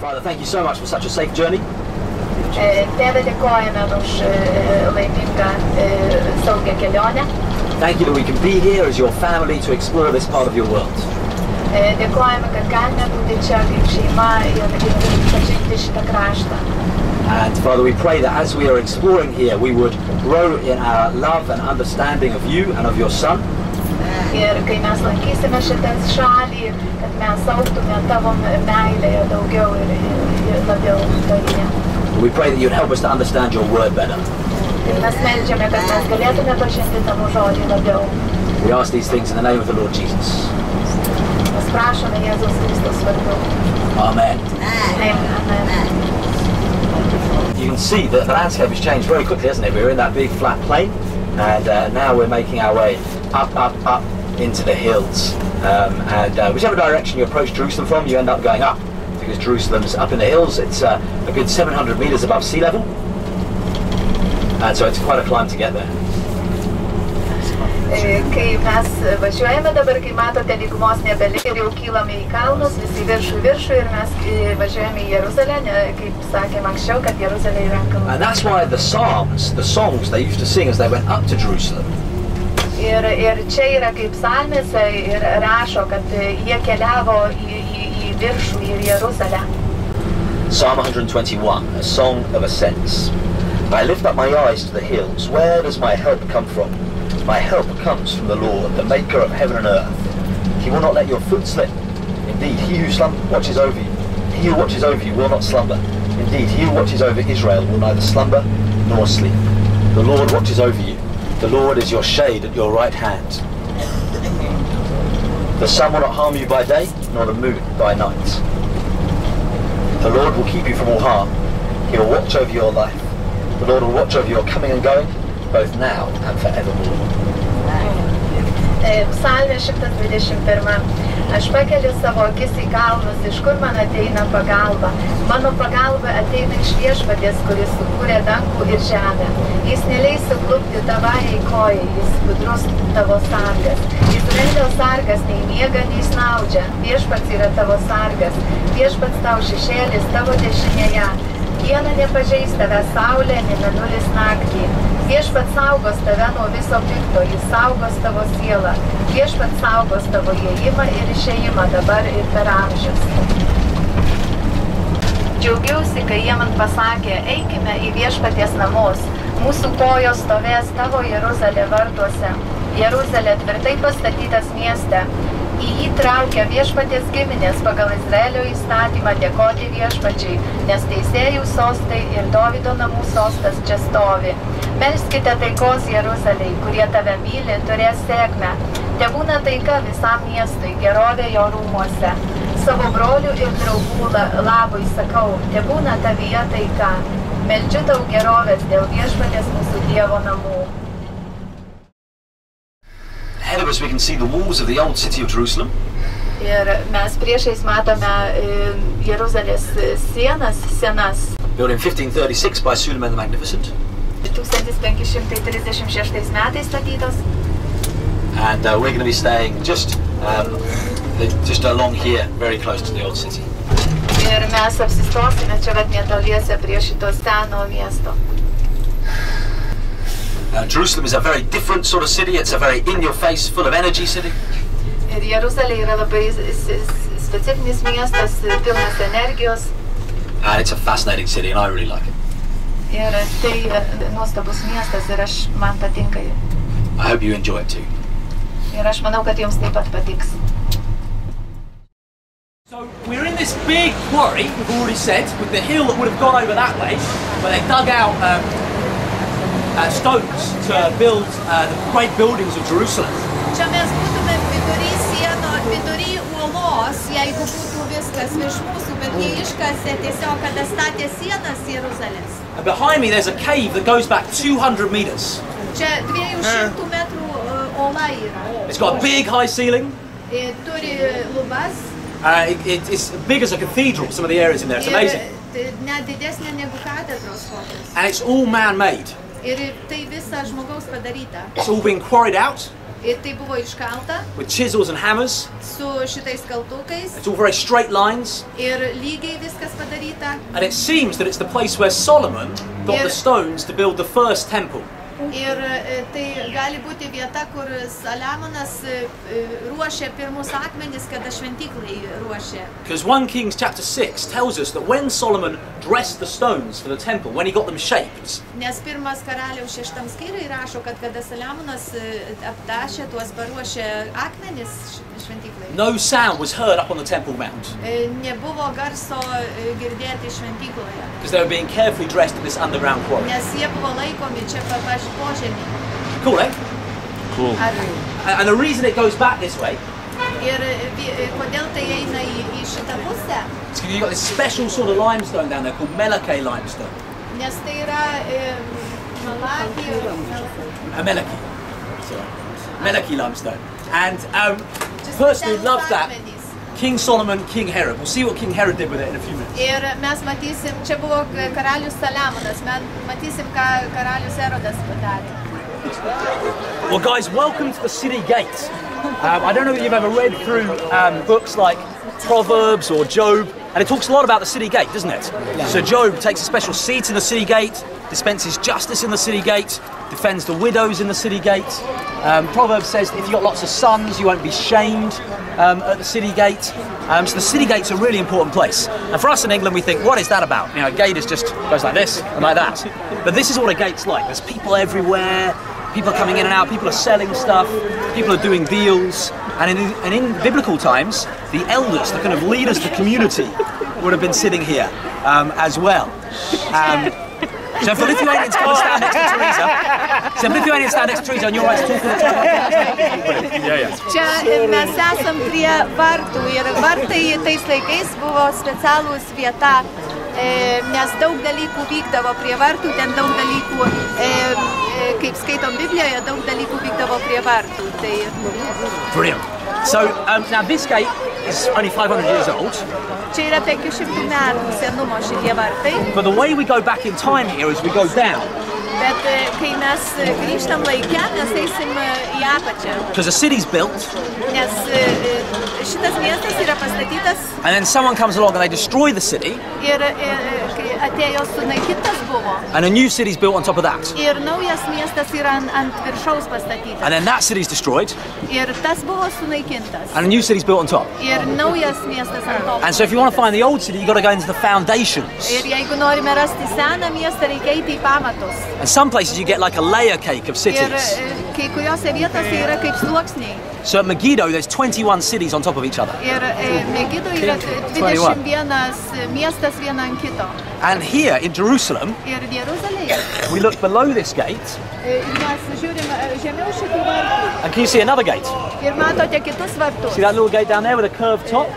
Father, thank you so much for such a safe journey. Thank you that we can be here as your family to explore this part of your world. Dėkojame, kad galime būti čia kaip šeima ir, pažinti šitą kraštą. And Father, we pray that as we are exploring here, we would grow in our love and understanding of you and of your Son. Ir kai mes lankysime šitą šalį, kad mes auktume tavo meilėje daugiau ir, ir, ir labiau tavyje. We pray that you'd help us to understand your word better. Ir mes melžiame, kad mes galėtume pažinti tavo žodį labiau. We ask these things in the name of the Lord Jesus. Mes prašome Jėzus Kristus vardu. Amen. Amen. Amen. You can see that the landscape has changed very quickly, hasn't it? We were in that big flat plain, and uh, now we're making our way up, up, up into the hills. Um, and uh, whichever direction you approach Jerusalem from, you end up going up because Jerusalem's up in the hills. It's uh, a good 700 meters above sea level, and so it's quite a climb to get there. E, Kai mes važiuojame dabar, kai matote, lygumos nebeliko ir jau kylame į kalnus, visi viršų į viršų ir mes e, važiuojame į Jeruzalę, ne, kaip sakėm anksčiau, kad Jeruzalė yra kalnų. And that's why the psalms, the songs they used to sing as they went up to Jerusalem, Ir, ir čia yra kaip psalmėse ir rašo, kad e, jie keliavo į, į, į viršų ir Jeruzalę. Psalm 121, a song of ascents. I lift up my eyes to the hills. Where does my help come from? My help comes from the Lord, the maker of heaven and earth. He will not let your foot slip. Indeed, he who slum- watches over you, he who watches over you will not slumber. Indeed, he who watches over Israel will neither slumber nor sleep. The Lord watches over you. The Lord is your shade at your right hand. The sun will not harm you by day, nor the moon by night. The Lord will keep you from all harm. He will watch over your life. The Lord will watch over your coming and going, both now and forevermore. Psalmė 121. Aš pakeliu savo akis į kalnus, iš kur man ateina pagalba. Mano pagalba ateina iš viešpatės, kuris sukūrė dangų ir žemę. Jis neleis suklupti tavai kojai, jis budrus tavo sargas. Izraelio sargas nei miega, nei snaudžia. Viešpats yra tavo sargas. Viešpats tau šešėlis tavo dešinėje. Dieną nepažeis tave saulė, ne mėnulis naktį. Viešpats saugos tave nuo viso pikto, jis saugos tavo sielą. Viešpats saugos tavo įėjimą ir išėjimą dabar ir per amžius. Džiaugiausi, kai jie man pasakė, eikime į viešpaties namus. Mūsų kojos stovės tavo Jeruzalė vartuose. Jeruzalė tvirtai pastatytas mieste. Į jį traukia viešpaties giminės pagal Izraelio įstatymą dėkoti viešpačiai, nes teisėjų sostai ir Dovido namų sostas čia stovi. Melskite taikos Jeruzaliai, kurie tave myli, turės sėkmę. Te būna taika visam miestui, gerovė jo rūmuose. Savo brolių ir draugų la- labui sakau, te būna tavyje taika. Meldžiu tau gerovės dėl viešpatės mūsų Dievo namų. Ahead of us, we can see the walls of the old city of Jerusalem. Ir mes priešais matome e, Jeruzalės sienas, senas. Built in 1536 by Suleiman the Magnificent. 1536 metais. And uh, we're going to be staying just, um, just along here, very close to the old city. Ir mes apsistosime čia vat netoliese prie šito seno miesto. Uh, Jerusalem is a very different sort of city. It's a very in-your-face, full of energy city. Ir Jeruzalė yra labai s- s- specifinis miestas, pilnas energijos. And it's a fascinating city, and I really like it. Ir tai nuostabus miestas ir aš, man patinka. I hope you enjoy it too. Ir aš manau, kad jums taip pat patiks. So we're in this big quarry, we've already said, with the hill that would have gone over that way, where they dug out um, uh, stones to build uh, the great buildings of Jerusalem. Čia mes būtume vidury sieno, vidury uolos, jeigu būtų viskas virš mūsų, bet jie iškasė tiesiog, kada statė sienas Jeruzalės. And behind me there's a cave that goes back 200 meters. Čia 200 metrų ola yra. It's got a big high ceiling. Turi lubas. Uh, it, it- it's big as a cathedral, some of the areas in there. It's amazing. Net didesnė negu katedros kokios. And it's all man-made. Ir tai visa žmogaus padaryta. It's all been quarried out. Ir tai buvo iškalta with chisels and hammers. su šitais kaltukais It's all very straight lines. ir lygiai viskas padaryta. And it seems that it's the place where Solomon got Yeah. the stones to build the first temple. Ir e, tai gali būti vieta, kur Saliamonas e, e, ruošė pirmus akmenis, kada šventyklai ruošė. Because 1 Kings chapter 6 tells us that when Solomon dressed the stones for the temple, when he got them shaped, Nes pirmas karaliaus šeštam skyriui rašo, kad kada Saliamonas aptašė tuos paruošė akmenis šventyklai, no sound was heard up on the temple mount. nebuvo garso girdėti šventykloje. Because they were being carefully dressed in this underground quarry. Nes jie buvo laikomi čia pa- paž- Cool, eh? Cool. And and the reason it goes back this way ir vi- kodėl tai eina į, į šitą pusę? is because you've got this special sort of limestone down there called Meleke limestone. Nes tai yra e, Malakijos. A Melaki. Melaki limestone. And um, personally loved that. King Solomon, King Herod. We'll see what King Herod did with it in a few minutes. Ir mes matysim, čia buvo karalius Saliamonas, mes matysim, ką karalius Erodas padarė. Well, guys, welcome to the city gate. Um, I don't know if you've ever read through um, books like Proverbs or Job, and it talks a lot about the city gate, doesn't it? So Job takes a special seat in the city gate, dispenses justice in the city gate, defends the widows in the city gate. Um, Proverbs says if you've got lots of sons, you won't be shamed um, at the city gate. Um, so the city gate's a really important place. And for us in England, we think, what is that about? You know, a gate is just goes like this and like that. But this is what a gate's like. There's people everywhere. People are coming in and out, people are selling stuff, people are doing deals. And in, and in biblical times, the elders, the kind of leaders of the community, would have been sitting here um, as well. Um, so for Lithuanians, come and stand next to Teresa. So if Lithuanians stand next to Teresa and you're right to talk Yeah, yeah. Čia mes esam prie vartų ir vartai tais laikais buvo specialūs vieta, nes daug dalykų vykdavo prie vartų, ten daug dalykų, kaip skaitom Biblijoje, daug dalykų vykdavo prie vartų. Tai Brilliant. So um, now this gate is only 500 years old, čia yra 500 metų senumo šitie vartai, but the way we go back in time here is we go down. Bet kai mes grįžtam laikę, mes eisim į apačią, Because the city's built, nes šitas miestas yra pastatytas and then someone comes along and they destroy the city, ir uh, uh, e, kai atėjo sunaikintas buvo. and a new city's built on top of that. Ir naujas miestas yra ant, ant viršaus pastatytas. And then that city's destroyed, Ir tas buvo sunaikintas. and a new city's built on top. Ir naujas miestas ant to. And so if you want to find the old city, you've got to go into the foundations. Ir jeigu norime rasti seną miestą, reikia eiti į pamatus. And some places you get like a layer cake of cities. e, eh, kai kuriuose vietose yra kaip sluoksniai. So at Megiddo, there's 21 cities on top of each other. Ir eh, e, Megido yra 21 miestas viena ant kito. And here in Jerusalem, we look below this gate, e, mes žiūrime e, žemiau šitų vartų. and can you see another gate? Ir matote kitus vartus, See that little gate down there with a curved top?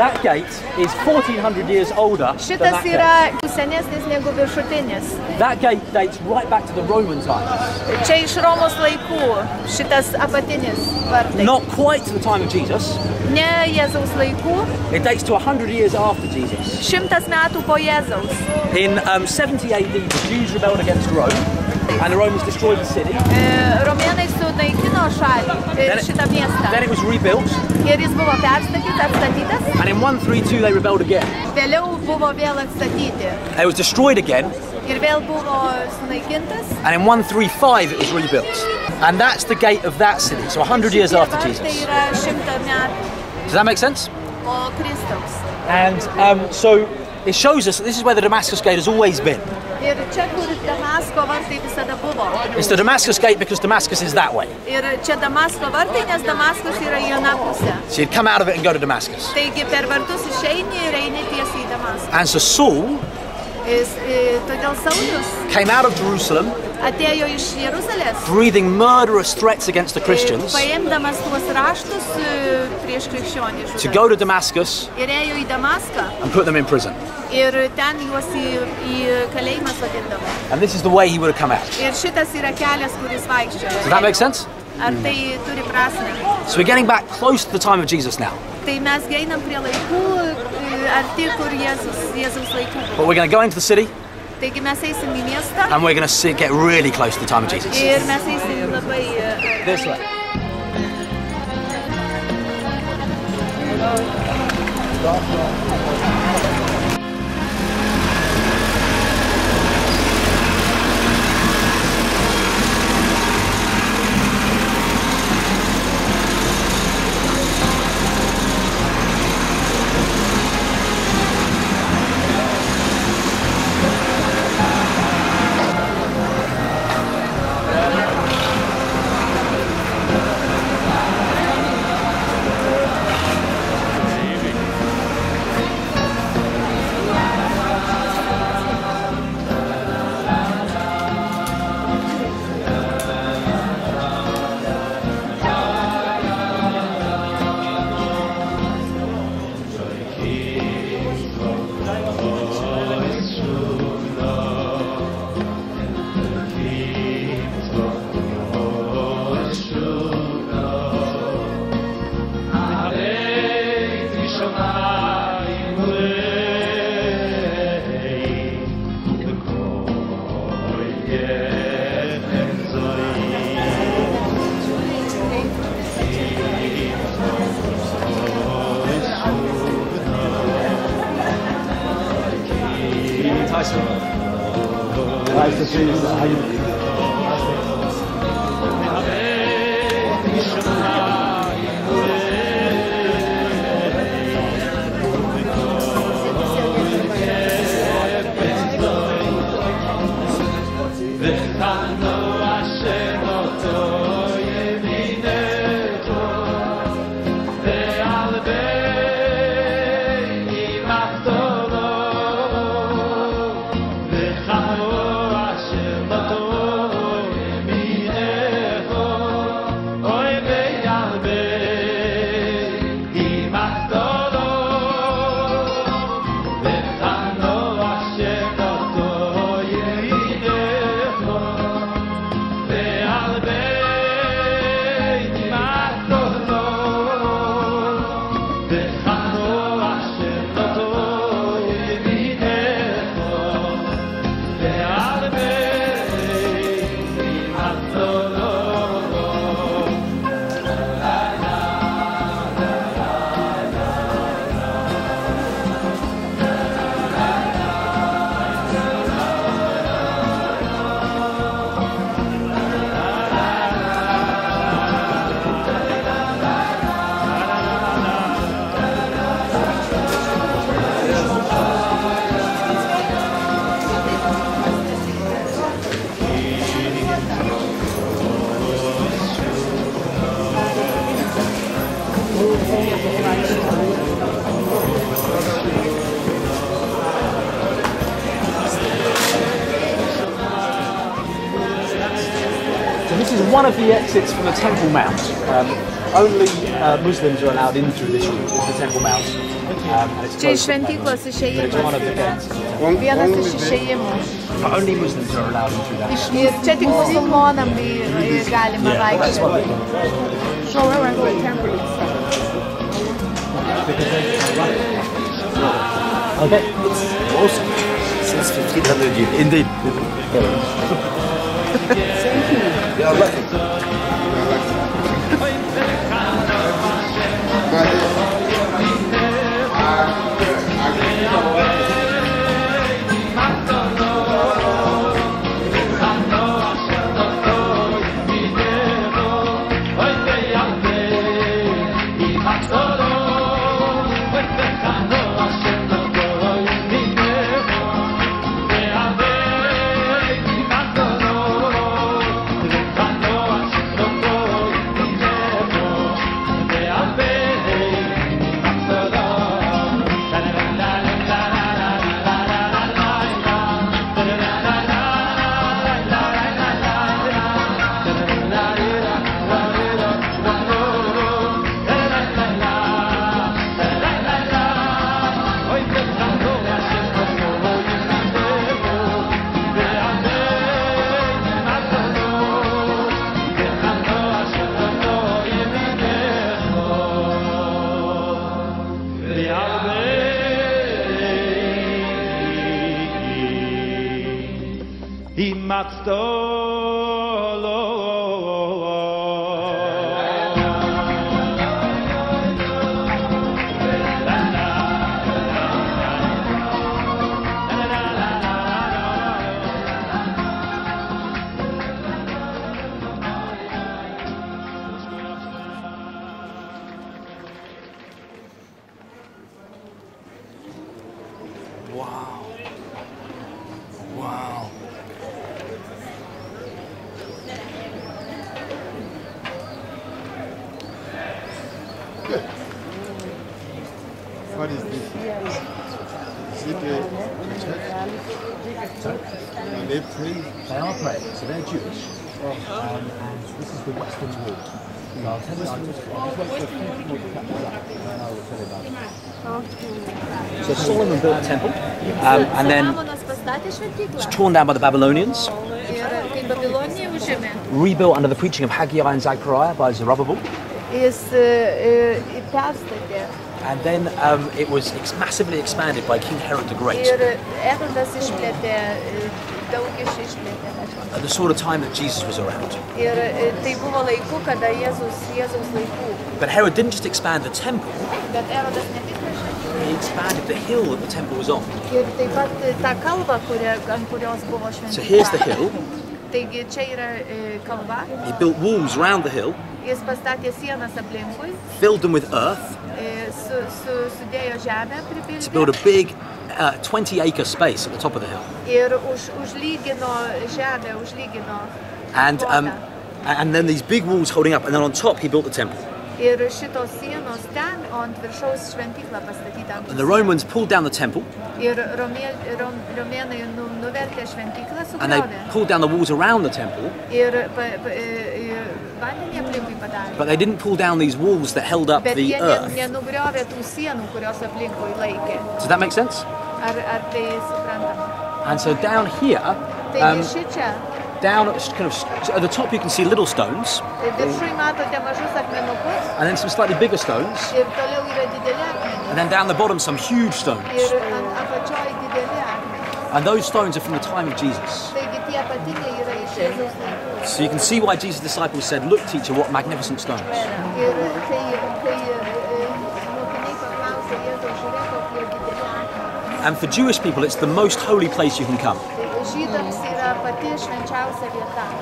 Kur su ap, apvaliu viršum. That gate is 1400 years older than Šitas that gate. yra senesnis negu viršutinis. That gate dates right back to the Roman times. Čia iš Romos laikų šitas apatinis vartai. Not quite to the time of Jesus. Ne Jėzaus laikų, It dates to 100 years after Jesus. šimtas metų po Jėzaus. In um, 70 AD, the Jews rebelled against Rome, and the Romans destroyed the city. Romėnai sunaikino šalį, Then it- šitą miestą. Then it was rebuilt, Ir jis buvo perstatytas, atstatytas. and in 132 they rebelled again. Vėliau buvo vėl atstatyti. It was destroyed again, Ir vėl buvo sunaikintas. and in 135 it was rebuilt. And that's the gate of that city, so 100 years after Jesus. yra šimtą metų Does that make sense? And um, so it shows us that this is where the Damascus gate has always been. Ir čia, kur Damasko vartai visada buvo. It's the Damascus gate because Damascus is that way. Ir čia Damasko vartai, nes Damaskas yra į aną pusę. So you'd come out of it and go to Damascus. Taigi per vartus išeini ir eini tiesiai į Damaską. And so Saul Jis, e, Todėl Saulius came out of Jerusalem atėjo iš Jeruzalės, breathing murderous threats against the e, Christians paimdamas tuos raštus prieš krikščionį to go to Damascus Ir ėjo į Damaską and put them in prison. ir ten juos į, į kalėjimą sodindavo. And this is the way he would have come out. Ir šitas yra kelias, kuris vaikščioja. Does that make sense? Ar tai turi prasme? So we're getting back close to the time of Jesus now. Tai mes einam prie laikų, arti kur Jėzus, Jėzaus laikų. But we're going to go into the city Taigi mes eisim į miestą and we're going to get really close to the time of Jesus. ir mes eisim labai This way. Nice to see you. Exits from the Temple Mount. Um, only uh, Muslims are allowed in through this route, is the Temple Mount. Um, and it's Čia iš closed at the šventyklos moment. But it's one of the išėjimas. gates. Vienas iš išėjimų. But only Muslims are allowed in through that. Iš, ir čia tik musulmonam tai Yeah, that's what vaikščioti. they Show around the temple Okay. Awesome. Since 1500 years. Indeed. Yeah, lucky. He matched church? And they pray. They are praying, so they're Jewish. Um, and this is the Western Wall. So I'll tell you, I'll just, I'll just wait for a few people to catch us up, and then I will tell you about it. So Solomon built a temple, um, and then Solomonas pastatė šventyklą torn down by the Babylonians, ir kai Babilonija užėmė, rebuilt under the preaching of Haggai and Zechariah by Zerubbabel, jis e, e, perstatė and then um, it was ex- massively expanded by King Herod the Great ir Erodas išplėtė, daug iš išplėtė. aišku. at the sort of time that Jesus was around. Ir tai buvo laiku, kada Jėzus, Jėzaus laikų. But Herod didn't just expand the temple, Bet Erodas ne tik šventykla. he expanded the hill that the temple was on. Ir taip pat tą kalvą, kuria, ant kurios buvo So here's the hill. Taigi čia yra kalva, He built walls round the hill, jis pastatė sienas aplinkui, filled them with earth su, su, sudėjo žemę to build a big uh, 20 acre space at the top of the hill. ir už, užlygino žemę, užlygino And, um, and then these big walls holding up, and then on top he built the temple. Ir šitos sienos ten, ant viršaus šventyklą pastatyta And the Romans pulled down the temple. Ir romė, rom, romėnai nu, nuvertė šventyklą, and they pulled down the walls around the temple, Ir pa, pa, but they didn't pull down these walls that held up the earth. nenugriovė tų sienų, kurios aplinkui laikė. Does that make sense? Ar, ar tai suprantama? And so down here, um, down at kind of at the top, you can see little stones, viršui matote mažus akmenukus and then some slightly bigger stones, ir toliau yra dideli akmenys. and then down the bottom some huge stones. Ir ant apačioj dideli akmenys. And those stones are from the time of Jesus. So you can see why Jesus' disciples said, "Look, teacher, what magnificent stones." And for Jewish people, it's the most holy place you can come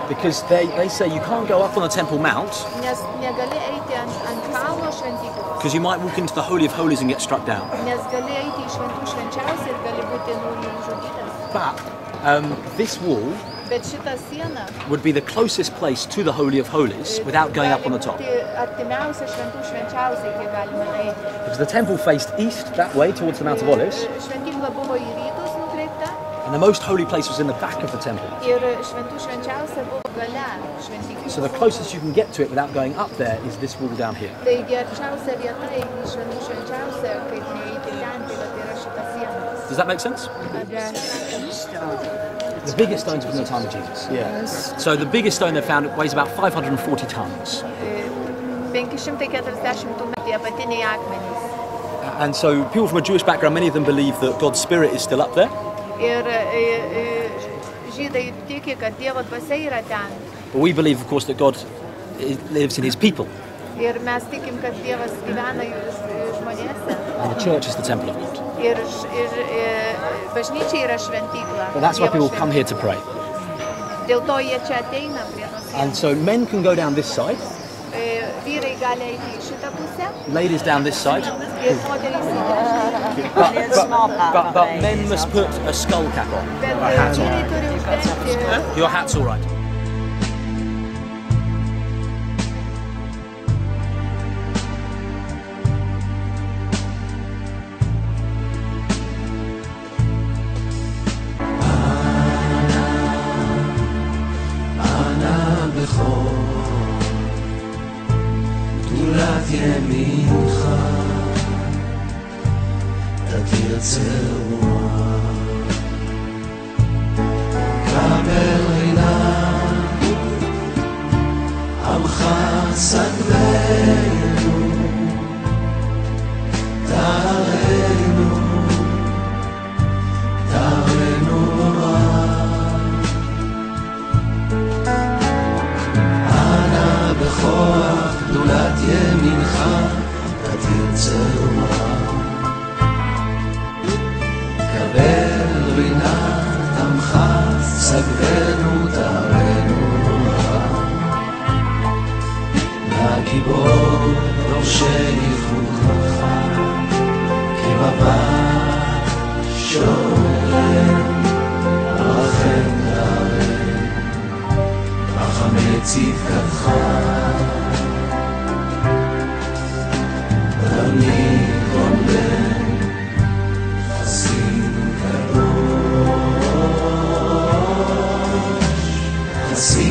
because they, they say you can't go up on the Temple Mount because you might walk into the Holy of Holies and get struck down. But um, this wall would be the closest place to the Holy of Holies eh, without going up on the top. Eh, gali būti artimiausia šventų švenčiausia, kiek galima eiti. Because the temple faced east that way towards the Mount of Olives, eh, Šventykla buvo į rytus nukreipta and the most holy place was in the back of the temple. ir šventų švenčiausia buvo gale šventyklos. So the closest you can get to it without going up there is this wall down here. Taigi arčiausia vieta į šventų švenčiausia, kaip neįti ten, tai vat yra šita siena. Does that make sense? The biggest stones from the time of Jesus. Yeah. So the biggest stone they found weighs about 540 tons. 540 metų apatiniai akmenys. And so people from a Jewish background, many of them believe that God's Spirit is still up there. Ir žydai tiki, kad Dievo dvasia yra ten. But we believe, of course, that God lives in his people. Ir mes tikim, kad Dievas gyvena jų žmonėse. And the church is the temple of God. Ir, ir bažnyčia yra šventykla. But that's why people come here to pray. Dėl to jie čia ateina prie tos And so men can go down this side, Vyrai gali eiti į šitą pusę ladies down this side. ir moterys į. But, but, but, but men must put a skull cap on. Bet or a hat on. vyrai turi uždengti Your hat's all right. to see.